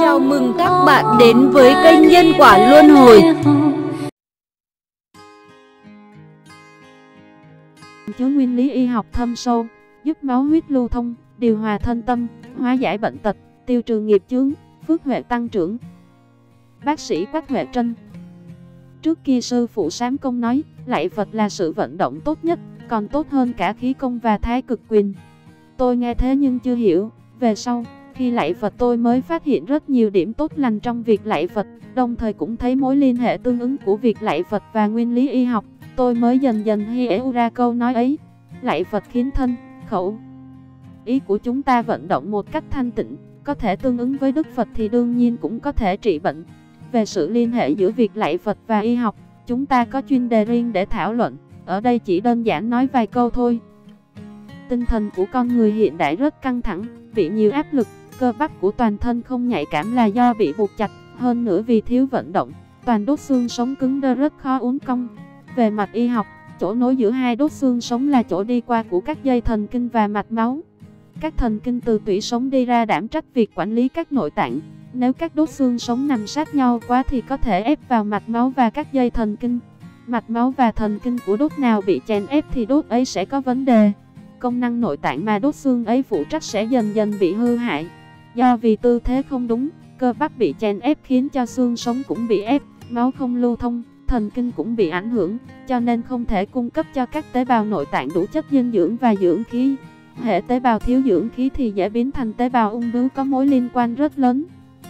Chào mừng các bạn đến với kênh Nhân Quả Luân Hồi chứa nguyên lý y học thâm sâu, giúp máu huyết lưu thông, điều hòa thân tâm, hóa giải bệnh tật, tiêu trừ nghiệp chướng, phước huệ tăng trưởng. Bác sĩ Quách Huệ Trân Trước kia sư phụ Sám Công nói, lạy Phật là sự vận động tốt nhất, còn tốt hơn cả khí công và thái cực quyền. Tôi nghe thế nhưng chưa hiểu, về sau, khi lạy Phật tôi mới phát hiện rất nhiều điểm tốt lành trong việc lạy Phật, đồng thời cũng thấy mối liên hệ tương ứng của việc lạy Phật và nguyên lý y học. Tôi mới dần dần hiểu ra câu nói ấy, lạy Phật khiến thân, khẩu. Ý của chúng ta vận động một cách thanh tịnh, có thể tương ứng với Đức Phật thì đương nhiên cũng có thể trị bệnh. Về sự liên hệ giữa việc lạy Phật và y học, chúng ta có chuyên đề riêng để thảo luận, ở đây chỉ đơn giản nói vài câu thôi. Tinh thần của con người hiện đại rất căng thẳng, bị nhiều áp lực, cơ bắp của toàn thân không nhạy cảm là do bị buộc chặt, hơn nữa vì thiếu vận động, toàn đốt xương sống cứng đơ rất khó uốn cong. Về mặt y học, chỗ nối giữa hai đốt xương sống là chỗ đi qua của các dây thần kinh và mạch máu. Các thần kinh từ tủy sống đi ra đảm trách việc quản lý các nội tạng. Nếu các đốt xương sống nằm sát nhau quá thì có thể ép vào mạch máu và các dây thần kinh. Mạch máu và thần kinh của đốt nào bị chèn ép thì đốt ấy sẽ có vấn đề. Công năng nội tạng mà đốt xương ấy phụ trách sẽ dần dần bị hư hại. Do vì tư thế không đúng, cơ bắp bị chèn ép khiến cho xương sống cũng bị ép, máu không lưu thông, thần kinh cũng bị ảnh hưởng, cho nên không thể cung cấp cho các tế bào nội tạng đủ chất dinh dưỡng và dưỡng khí. Hệ tế bào thiếu dưỡng khí thì dễ biến thành tế bào ung bướu có mối liên quan rất lớn.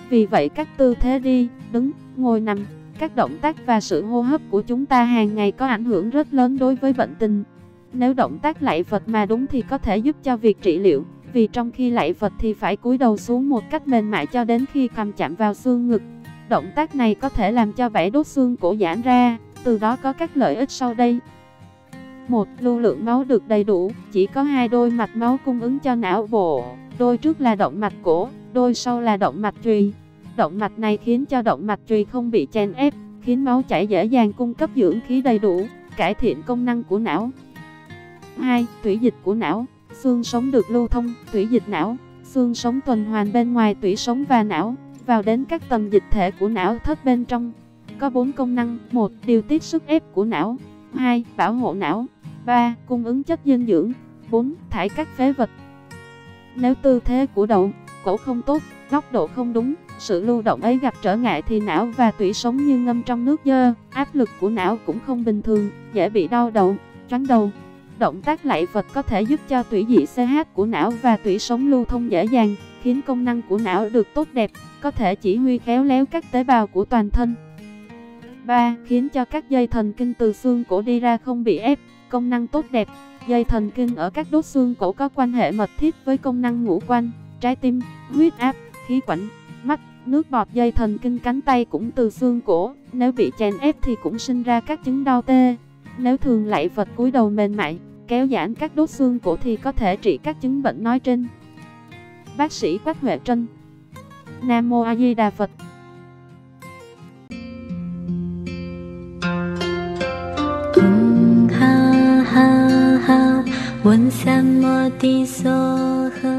Vì vậy các tư thế đi, đứng, ngồi nằm, các động tác và sự hô hấp của chúng ta hàng ngày có ảnh hưởng rất lớn đối với bệnh tình. Nếu động tác lạy Phật mà đúng thì có thể giúp cho việc trị liệu, vì trong khi lạy Phật thì phải cúi đầu xuống một cách mềm mại cho đến khi cầm chạm vào xương ngực. Động tác này có thể làm cho bảy đốt xương cổ giãn ra, từ đó có các lợi ích sau đây. một Lưu lượng máu được đầy đủ, chỉ có hai đôi mạch máu cung ứng cho não bộ, đôi trước là động mạch cổ, đôi sau là động mạch trùy. Động mạch này khiến cho động mạch trùy không bị chèn ép, khiến máu chảy dễ dàng cung cấp dưỡng khí đầy đủ, cải thiện công năng của não. 2. Tủy dịch của não, xương sống được lưu thông, tủy dịch não, xương sống tuần hoàn bên ngoài tủy sống và não, vào đến các tầng dịch thể của não thất bên trong. Có 4 công năng, 1. Điều tiết sức ép của não, 2. Bảo hộ não, 3. Cung ứng chất dinh dưỡng, 4. Thải các phế vật. Nếu tư thế của đầu, cổ không tốt, góc độ không đúng, sự lưu động ấy gặp trở ngại thì não và tủy sống như ngâm trong nước dơ, áp lực của não cũng không bình thường, dễ bị đau đầu, choáng đầu. Động tác lạy Phật có thể giúp cho tủy dị CH của não và tủy sống lưu thông dễ dàng, khiến công năng của não được tốt đẹp, có thể chỉ huy khéo léo các tế bào của toàn thân. 3. Khiến cho các dây thần kinh từ xương cổ đi ra không bị ép, công năng tốt đẹp. Dây thần kinh ở các đốt xương cổ có quan hệ mật thiết với công năng ngũ quan, trái tim, huyết áp, khí quản, mắt, nước bọt dây thần kinh cánh tay cũng từ xương cổ, nếu bị chèn ép thì cũng sinh ra các chứng đau tê. Nếu thường lạy Phật cúi đầu mềm mại, kéo giãn các đốt xương cổ thì có thể trị các chứng bệnh nói trên. Bác sĩ Quách Huệ Trân Nam Mô A Di Đà Phật ha ha ha So